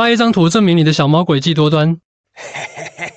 发一张图证明你的小猫诡计多端。